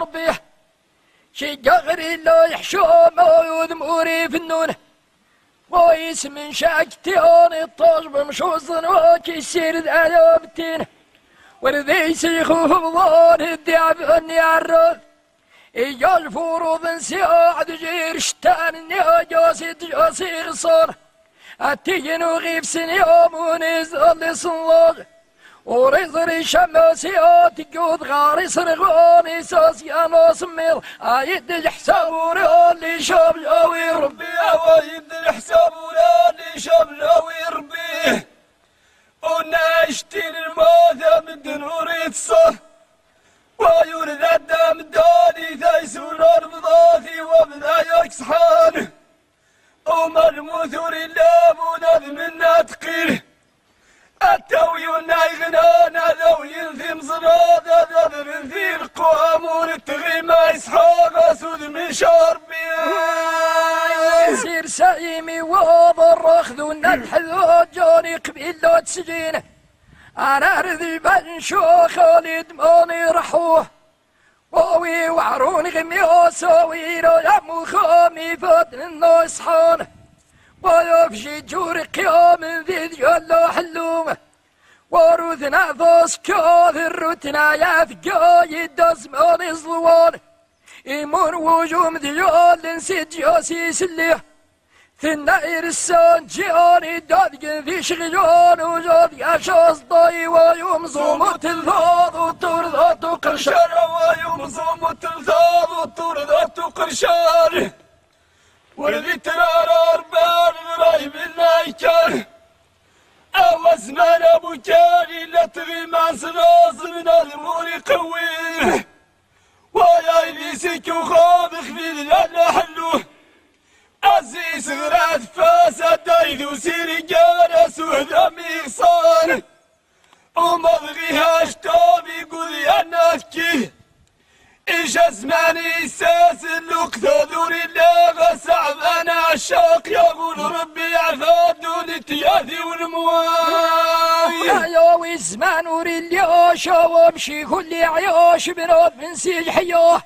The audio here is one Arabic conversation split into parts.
ربي. شي غير لا يحشوم ويذموري في النون. ويسم شاكتيون الطاج بمشوزن وكيسير ذالوبتين وردي سيخوف بضون الدعب أني عرف إيا الفروض نسياد جير شتان نيا جاسي جاسي غصان أتيجن وغيب سنيوم ونزل صلاج ورزري شماسيات جود غاري سرغوني ساسي أنا سمير آيد الحساب ورالي شاب جاوي ربي وايد الحساب ورالي شاب جاوي ربي وناشتي الموت لو تسجينه أنا رذي بنشو خالد ماني رحوه. ووي وعرون غمي وسوي رو يمو خامي فاتن الناس حانه ويفشي جور قيام ذي جلو حلومه وروثنا ذوس كاثر روتنا يفقا يدس ماني صلوانه إيمون وجوم ديال نسيت جاسي سليه ثنائر السان جياني دادقن في شغيان وجاد يشاص ضاي ويوم صومت الثاض وطور ذات قرشان ويوم صومت الثاض وطور ذات قرشان وردي ترار أربان غرايب النايكان أو زمان أبو كاري لا تغي مع صراص من المور قوي ويا إليسك وخابخ في ذلال حلوة عزيز غرات فاسد دايذو سيري جارس وهذا ميغصان ومضغيها اشتابي قولي أنا اذكي إيش زماني ساس اللوك ذور الله صعب أنا عشاق. يقول ربي عفاد ونتياذي والمواي يا وزمان وريليوش وامشي كل عيوش بنوب نسيج حيوه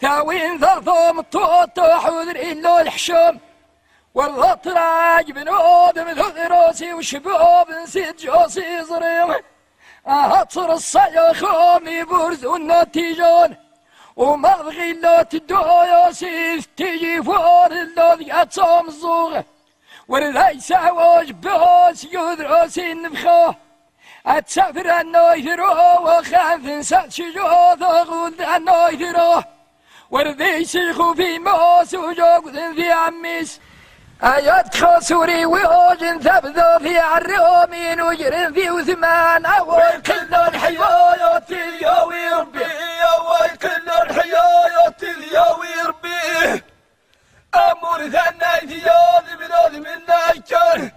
ثاوين ذرثوم الطوط حوذر إلا الحشام والله طراج بنود مثل رأسي وشباب نسيت جاسي زريم. أهتصر الصيا خامي برز والنتيجان وما بغي لا تدعو سيف تيجي فور إلا أتصام الزوغ وليس واجباس يدرسي النفخه أتسافر النايثرو وخاف نسات شجاع ضغوث النايثرو وردي شيخو في موس وجوق في عميس. آيات خسوري ويوجن ثبذو في عالرومين وجرن في وثمان أول كل الحياة ياوي ربي أول كل الحياة ياوي ربي. أمور ثنا ثياد بلاد من نايكر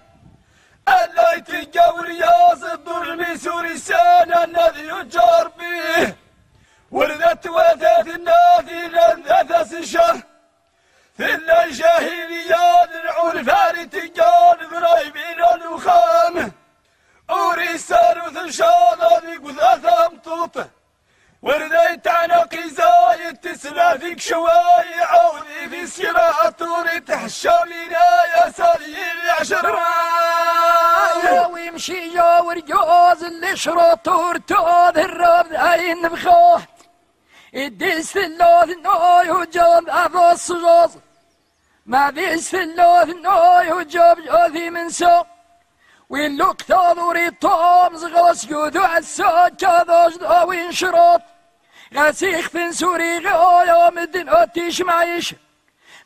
الله يتجاور ياس الظلم سوري سانا الذي يجار به ولدت وثاث الناثي لذث الشهر في الجاهلية العرفان تجار ضرايبين الوخام. ورسال وثشاط بقذاث أمطوط ورديت عنقي زايد تسلى فيك شواي. عودي في سيرات تحشى بنا يا سالي يا ويمشي يا ورجوز اللي شرط ورتوذ الرب عين بخوه الديس اللوث نوي وجوب أفوس جوز ما بيس اللوث نوي وجوب جوثي من سوق ويلوك ثاضوري طوم زغوس يوذو عساك كذوش ذاوين شروط. غاسيخ فين سوري غايا مدن أتيش معيش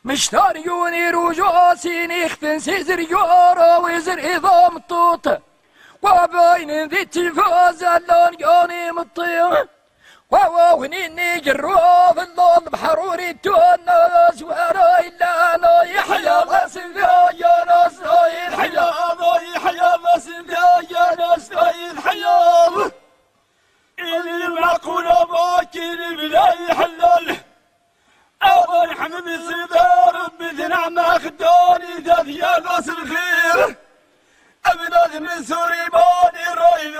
مشتار يوني رجوسين يختن سيزر يورا ويزر إضام الطوط وبين ذي التلفاز اللون قاني مطيم. وهو هنيني جروف اللون بحروري تونس وأنا إلا أنا يحيى راس يا ناس يحيى يحيى بس يا ناس الحياة اللي معقول باكل بلا يحلل. أول حمد الصدار بذنع ما خدوني ذات يا ناس الخير أبناد من سوري باني رايد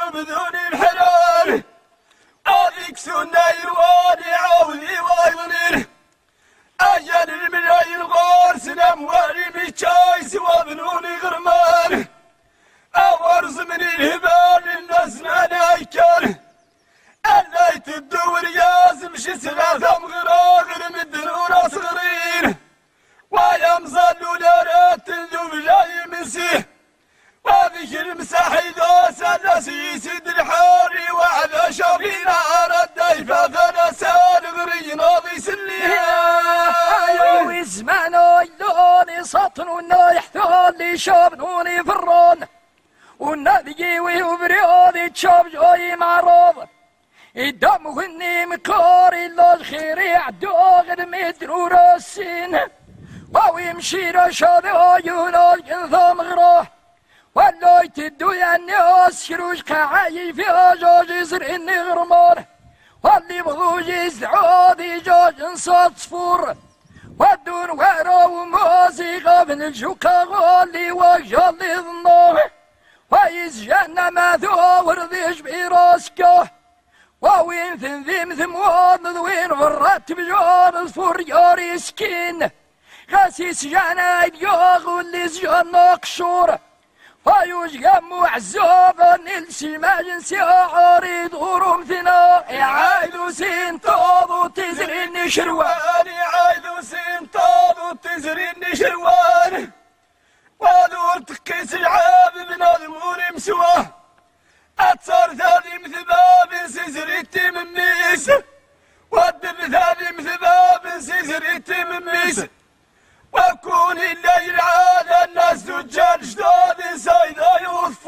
الحرب بدون الحلول أديك سنة يواني عودي وايوني أجل من أي الغار سلام واري بشايس وابنوني غرمان. أورز من الهبال الناس أنا أيكل أليت الدور يازم شي سلاثة مغراغر من دنورة صغرين ويا مظلوا لارات تندو بجاي منسيه وهذه المساحة سلسي سيد الحاري وعلى شافينا رد فغنا سال غري ناضي سليها وزمان اللون سطن والنايح ثالي شابنوني فرون والنادي ويبريوني تشوف جوي معروض الدم غني مكاري الله خير يعدوغ المتر وراسين. ويمشي رشاد عيون القنثم غروح ولا يتدو يا الناس شروش قاعي في أجاج يزر إني غرمان واللي بغوج يزعود يجاج انصاد صفور ودون وارو وموسيقى من الجوكا غالي وجالي ظنوه ويز جنة ذو ذيش براسكه وين ذم ثموان وين فرات بجار الفور ياري سكين. غاسيس جانا يوغ واللي زجانا قشور فايوش قمو عزوب نلسي ماجن سيعاري دورهم ثنا يعايدو سين طاضو تزرين شروان يعايدو سين طاضو تزرين شروان ودور تقيس العاب من المور مسواه أتصار ثاني مثباب سيزريتي من ميس ودب ثاني مثباب سيزريتي من ميس وكون الليل عاد الناس تجار جداد سايدا يوفور